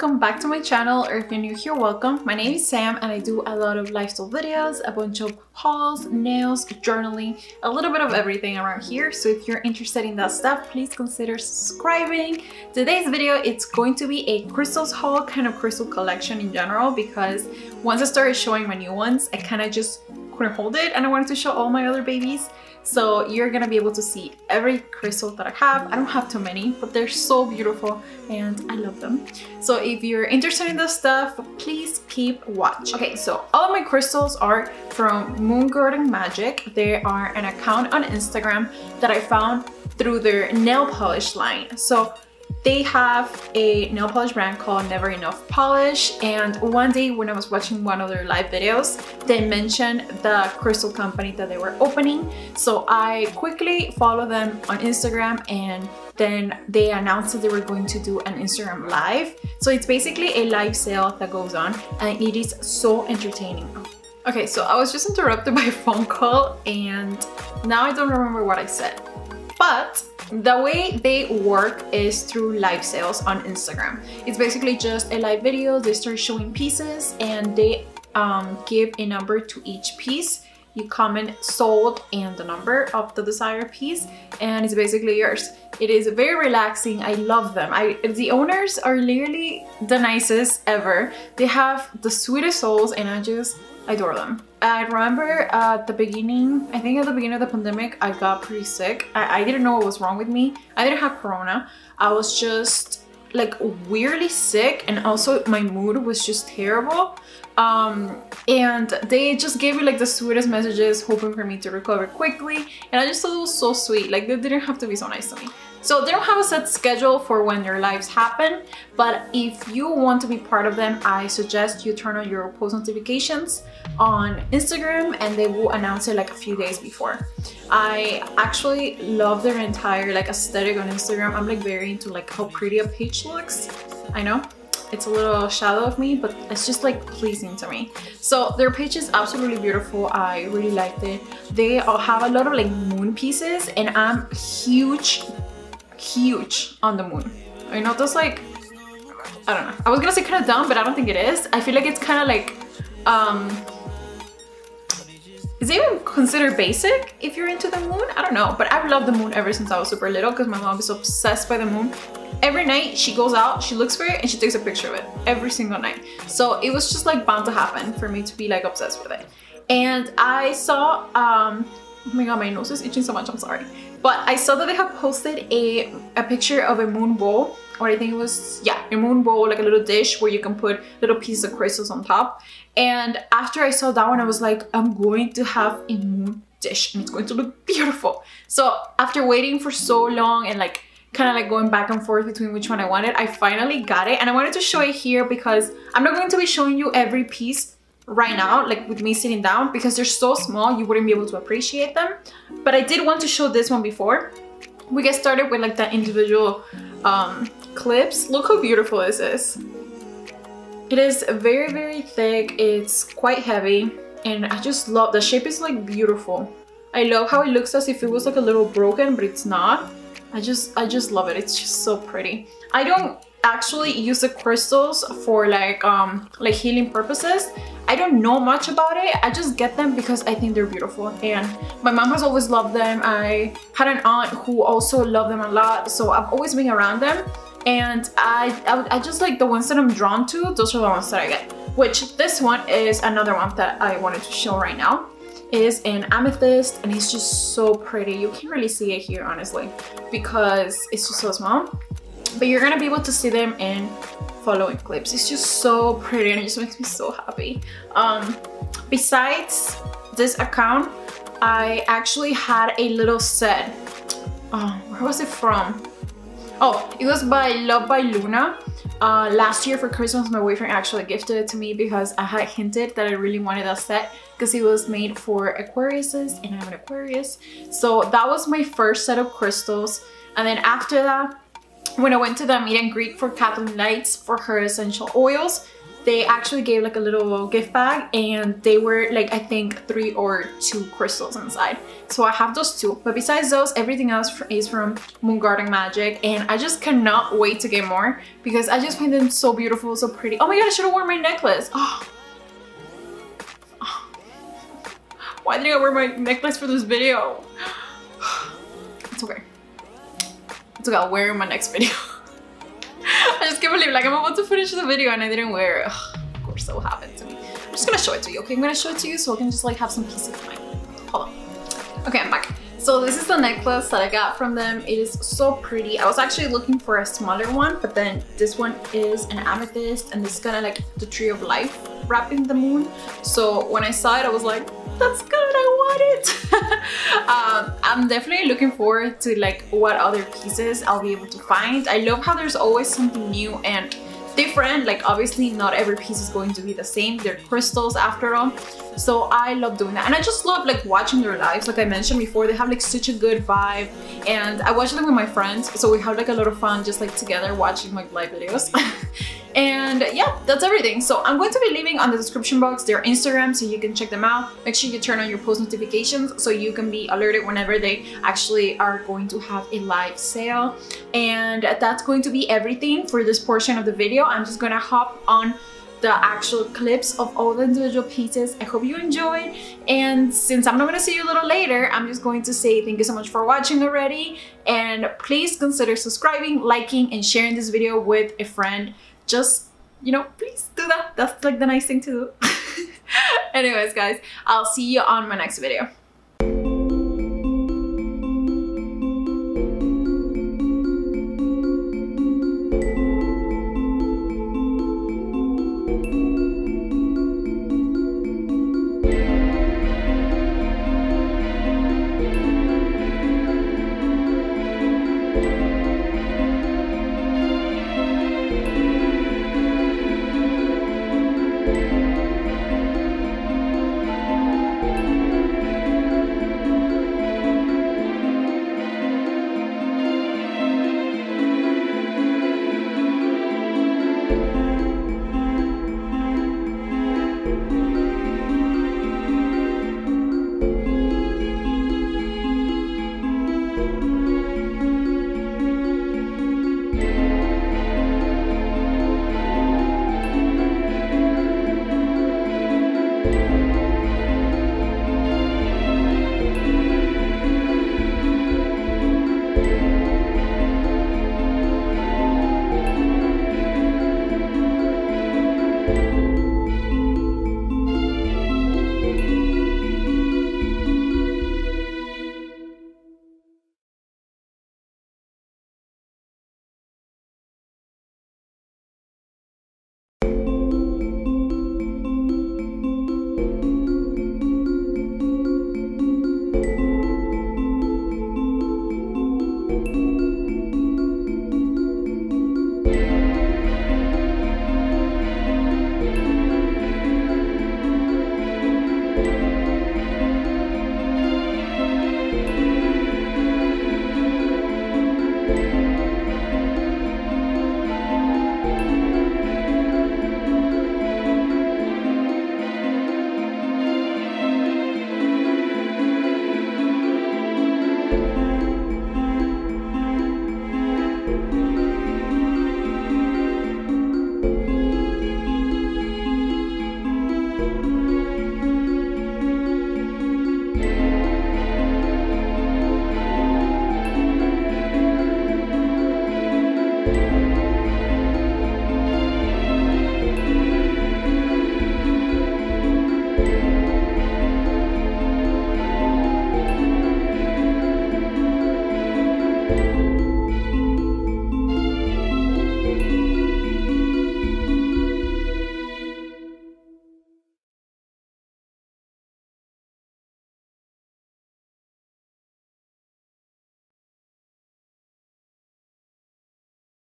welcome back to my channel or if you're new here welcome. My name is Sam and I do a lot of lifestyle videos a bunch of hauls nails journaling a little bit of everything around here. So if you're interested in that stuff please consider subscribing. Today's video it's going to be a crystals haul kind of crystal collection in general because once I started showing my new ones I kind of just couldn't hold it and I wanted to show all my other babies so you're gonna be able to see every crystal that I have. I don't have too many, but they're so beautiful and I love them. So if you're interested in this stuff, please keep watch. Okay, so all of my crystals are from Moon Garden Magick. They are an account on Instagram that I found through their nail polish line. So they have a nail polish brand called Never Enough Polish and one day when I was watching one of their live videos, they mentioned the crystal company that they were opening. So I quickly followed them on Instagram and then they announced that they were going to do an Instagram live. So it's basically a live sale that goes on and it is so entertaining. Okay, so I was just interrupted by a phone call and now I don't remember what I said. But the way they work is through live sales on Instagram. It's basically just a live video, they start showing pieces and they um, give a number to each piece. You comment sold and the number of the desired piece and it's basically yours. It is very relaxing. I love them. I The owners are literally the nicest ever. They have the sweetest souls and I just adore them. I remember at the beginning, I think at the beginning of the pandemic, I got pretty sick. I, I didn't know what was wrong with me. I didn't have corona. I was just like weirdly sick and also my mood was just terrible. Um, and they just gave me like the sweetest messages hoping for me to recover quickly and I just thought it was so sweet like they didn't have to be so nice to me so they don't have a set schedule for when their lives happen, but if you want to be part of them, I suggest you turn on your post notifications on Instagram and they will announce it like a few days before. I actually love their entire like aesthetic on Instagram. I'm like very into like how pretty a page looks. I know it's a little shallow of me but it's just like pleasing to me so their page is absolutely beautiful i really liked it they all have a lot of like moon pieces and i'm huge huge on the moon. I know that's like, I don't know. I was gonna say kind of dumb, but I don't think it is. I feel like it's kind of like, um, is it even considered basic if you're into the moon? I don't know, but I've loved the moon ever since I was super little because my mom is obsessed by the moon. Every night she goes out, she looks for it and she takes a picture of it every single night. So it was just like bound to happen for me to be like obsessed with it. And I saw, um, oh my god, my nose is itching so much, I'm sorry. But I saw that they have posted a, a picture of a moon bowl or I think it was, yeah, a moon bowl, like a little dish where you can put little pieces of crystals on top. And after I saw that one, I was like, I'm going to have a moon dish and it's going to look beautiful. So after waiting for so long and like kind of like going back and forth between which one I wanted, I finally got it. And I wanted to show it here because I'm not going to be showing you every piece right now, like with me sitting down, because they're so small, you wouldn't be able to appreciate them. But I did want to show this one before. We get started with like the individual um, clips. Look how beautiful this is. It is very, very thick. It's quite heavy. And I just love, the shape is like beautiful. I love how it looks as if it was like a little broken, but it's not. I just, I just love it. It's just so pretty. I don't actually use the crystals for like um like healing purposes I don't know much about it. I just get them because I think they're beautiful and my mom has always loved them. I had an aunt who also loved them a lot so I've always been around them and I, I, I just like the ones that I'm drawn to, those are the ones that I get. Which this one is another one that I wanted to show right now. Is an amethyst and it's just so pretty. You can't really see it here honestly because it's just so small. But you're gonna be able to see them in following clips. It's just so pretty and it just makes me so happy. Um, besides this account, I actually had a little set. Oh, where was it from? Oh, it was by Love by Luna. Uh, last year for Christmas, my boyfriend actually gifted it to me because I had hinted that I really wanted a set because it was made for Aquariuses and I'm an Aquarius. So that was my first set of crystals. And then after that, when I went to the meet and greet for Kathleen Lights for her essential oils, they actually gave like a little gift bag and they were like I think three or two crystals inside. So I have those two. But besides those, everything else is from Moon Garden Magick and I just cannot wait to get more because I just find them so beautiful, so pretty. Oh my god, I should have worn my necklace. Oh. Why didn't I wear my necklace for this video? It's okay. It's okay, I'll wear it in my next video. I just can't believe like I'm about to finish the video and I didn't wear it. Ugh, of course that will happen to me. I'm just gonna show it to you, okay? I'm gonna show it to you so I can just like have some peace of mind. Hold on. Okay, I'm back. So this is the necklace that I got from them. It is so pretty. I was actually looking for a smaller one, but then this one is an amethyst and this is kind of like the tree of life wrapping the moon. So when I saw it, I was like, that's good, I want it. um, I'm definitely looking forward to like what other pieces I'll be able to find. I love how there's always something new and different. Like obviously not every piece is going to be the same. They're crystals after all. So I love doing that. And I just love like watching their lives. Like I mentioned before they have like such a good vibe. And I watch them with my friends so we have like a lot of fun just like together watching like live videos and yeah that's everything. So I'm going to be leaving on the description box their Instagram so you can check them out. Make sure you turn on your post notifications so you can be alerted whenever they actually are going to have a live sale. And that's going to be everything for this portion of the video. I'm just gonna hop on the actual clips of all the individual pieces. I hope you enjoyed and since I'm not going to see you a little later, I'm just going to say thank you so much for watching already. And please consider subscribing, liking, and sharing this video with a friend. Just, you know, please do that. That's like the nice thing to do. Anyways guys, I'll see you on my next video. Música